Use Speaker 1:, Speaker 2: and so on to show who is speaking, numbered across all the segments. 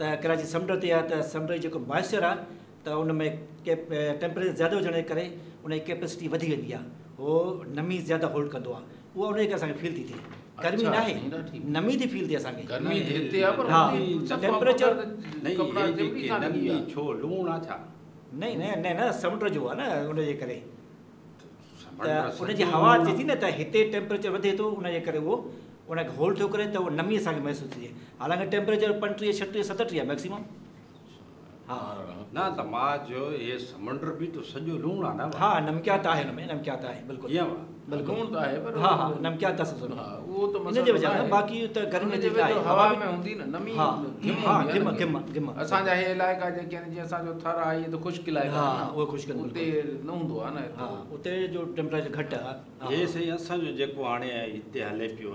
Speaker 1: त कराची
Speaker 2: समुंड ते आहे त समुंड जो जेको मॉइस्चर आहे त उन में टेम्परेचर ज्यादा हुजण जे करे उन जी कैपेसिटी वधी वेंदी आहे उहो नमी ज्यादा होल्ड कंदो आहे उहा उनजे करे फील थी थिए गर्मी न आहे नमी थी फील थिए असांखे न न समुंड जो आहे न उनजे करे त उनजी हवा अचे थी न त हिते टेम्परेचर वधे थो उनजे करे उहो उन होल्ड थो करे तो नमी अस महसूस थिए हालांकि टेम्परेचर पटी छटी सतटी मैक्सिमम हा
Speaker 1: समुंड
Speaker 2: नमकियात नमकियात
Speaker 3: पर
Speaker 2: नमकियात बाक़ी गर्मी
Speaker 3: हवा में नमी थर तो
Speaker 2: हाँ,
Speaker 3: उते न तो
Speaker 2: हाँ, उते जो हाँ।
Speaker 1: जेको हले पियो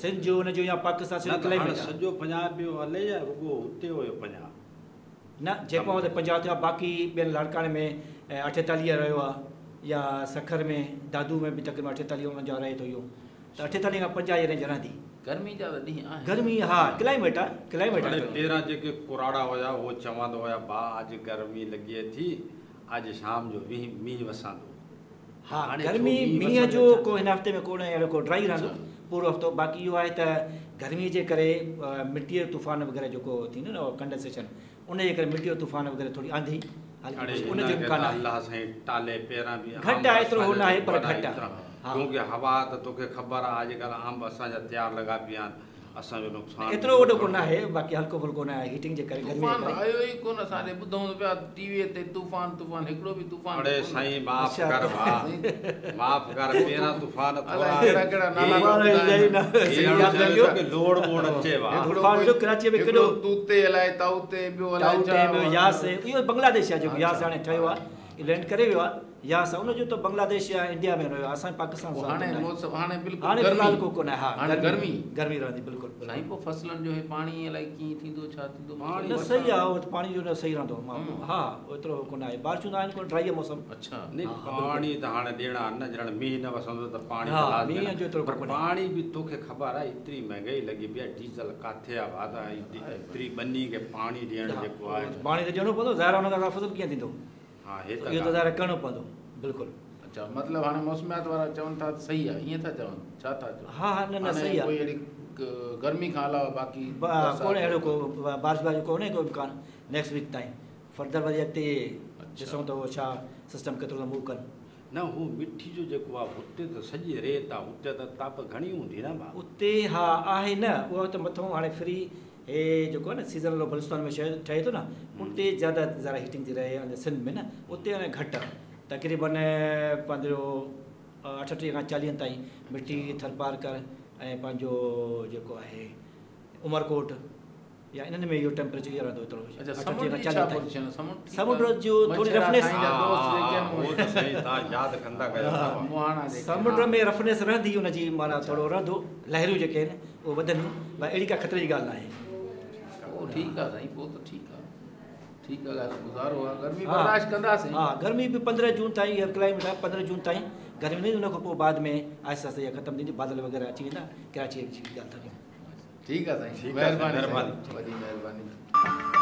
Speaker 2: सॼो हुनजो या पाकिस्तान
Speaker 1: सॼो
Speaker 2: क्लेम आहे
Speaker 1: सॼो पंजाब पियो हले या रुगो हुते हुयो पंजाब
Speaker 2: न जेको हुते पंजाब थियो आहे बाक़ी ॿियनि लाड़काणे में अठेतालीह रहियो आहे या सखर में दादू में बि तक़रीबन अठेतालीह हुननि जा रहे थो इहो त अठेतालीह खां पंजाह यारहें जरांदी
Speaker 3: गर्मी जा वॾी आहे
Speaker 2: गर्मी हा क्लाइमेट आहे क्लाइमेट आहे
Speaker 1: पहिरां जेके कुराड़ा हुया उहो चवंदा हुया भाउ अॼु गर्मी लॻे थी अॼु शाम जो मींहुं मींहुं वसंदो
Speaker 2: हा गर्मी
Speaker 1: मींहं
Speaker 2: जो को हिन हफ़्ते में कोन अहिड़ो को ड्राई रहंदो पूरो हफ़्तो बाक़ी यो आहे त गर्मी जे करे मिट्टी जो तूफ़ान वग़ैरह जो थींदो कंडेंसेशन उन करे जो तूफ़ान वग़ैरह थोड़ी आंधी
Speaker 1: उनजो
Speaker 2: इम्कान पर
Speaker 1: क्योंकि हवा तो ख़बर आज कल अंब असांजा तैयार लगा पिया असांजो नुक़सानु
Speaker 2: एतिरो वॾो कोन आहे बाक़ी हल्को फुल्को न आहे हीटिंग जे करे बांग्लादेश आहे जेको यास हाणे ठहियो आहे लैंड करे वियो आहे या असां हुनजो त बांग्लादेश या इंडिया में रहियो आहे असांजे पाकिस्तान सही आहे पाणी जो न सही रहंदो हा एतिरो कोन आहे बारिश हूंदा आहिनि ड्राई मौसम
Speaker 1: पाणी बि तोखे ख़बर आहे एतिरी महांगाई लॻी पई आहे डीज़ल किथे आहे वाधा एतिरी बनी खे पाणी ॾियणु जेको आहे
Speaker 2: पाणी त ॾियणो पवंदो ज़ाहिर कीअं थींदो
Speaker 1: हा हे त
Speaker 2: इहो त
Speaker 1: तारे
Speaker 2: तो करिणो पवंदो तो, बिल्कुलु
Speaker 3: अच्छा मतिलबु हाणे मौसमियात वारा चवनि था त सही आहे ईअं था चवनि छा था चओ
Speaker 2: हा हा न न सही आहे
Speaker 3: कोई अहिड़ी गर्मी खां अलावा बाक़ी
Speaker 2: कोन्हे अहिड़ो को बारिश वारिश कोन्हे को इम्कान नेक्स्ट वीक ताईं फर्दर वरी अॻिते
Speaker 3: अच्छा।
Speaker 2: ॾिसूं त उहो छा सिस्टम केतिरो था मूव कनि
Speaker 1: न हू मिठी जो जेको आहे हुते त सॼी रेत आहे हुते त ताप घणी हूंदी न
Speaker 2: उते हा आहे न उहो त मथां हाणे फ्री हे जेको आहे न सीज़न बलूस्तान में शइ ठहे थो न उन ते ज़्यादा ज़रा हीटिंग थी रहे सिंध में न उते हाणे घटि आहे तक़रीबन पंहिंजो अठटीह खां चालीहनि ताईं मिटी थर कर ऐं पंहिंजो जेको आहे उमरकोट या इन्हनि में इहो टैम्परेचर इहो रहंदो
Speaker 3: समुंड
Speaker 2: में रफनेस रहंदी हुनजी माना थोरो रहंदो लहरियूं जेके आहिनि उहे वधंदियूं पर अहिड़ी काई ख़तरे जी ॻाल्हि न आहे
Speaker 3: ठीक आहे साईं पोइ त तो ठीक आहे ठीक आहे ॻाल्हि गुज़ारो आ गर्मी
Speaker 2: हाँ।
Speaker 3: बर्दाश्त कंदासीं
Speaker 2: हा गर्मी बि 15 जून ताईं इहा क्लाइमेट आहे 15 जून ताईं गर्मी नहीं उनको पोइ बाद में आहिस्ते आहिस्ते इहा ख़तमु थींदी बादल वग़ैरह अची वेंदा कराची जी ॻाल्हि था कयूं
Speaker 3: ठीकु आहे साईं महिरबानी वॾी महिरबानी